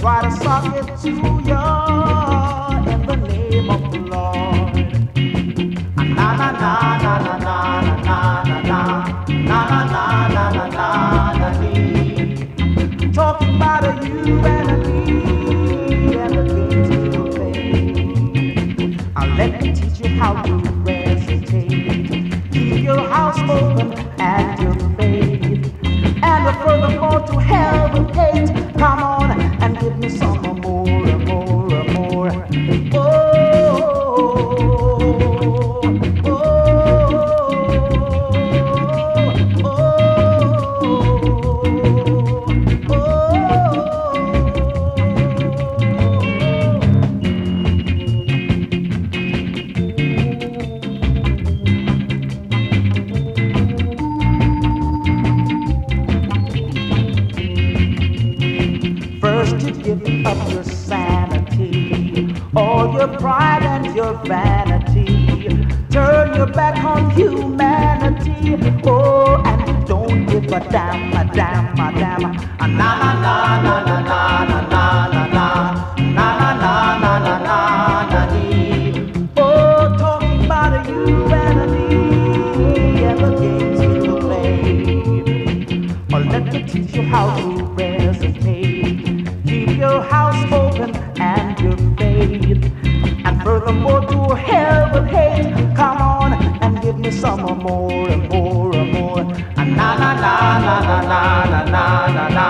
try to suck it to ya furthermore to hell with hate. Give up your sanity, all your pride and your vanity. Turn your back on humanity. Oh, and don't give a damn, a damn, a damn. A na na na na na na na na na na na na na na na na dee. Oh, talking about you and the games we play. Or let me teach you how to read your house open and your faith. And furthermore to hell with hate. come on and give me some more and more and more. Na na na na na na na na na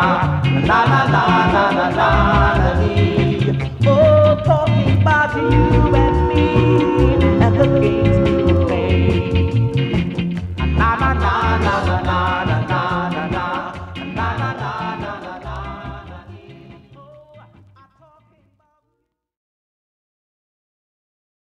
na na na.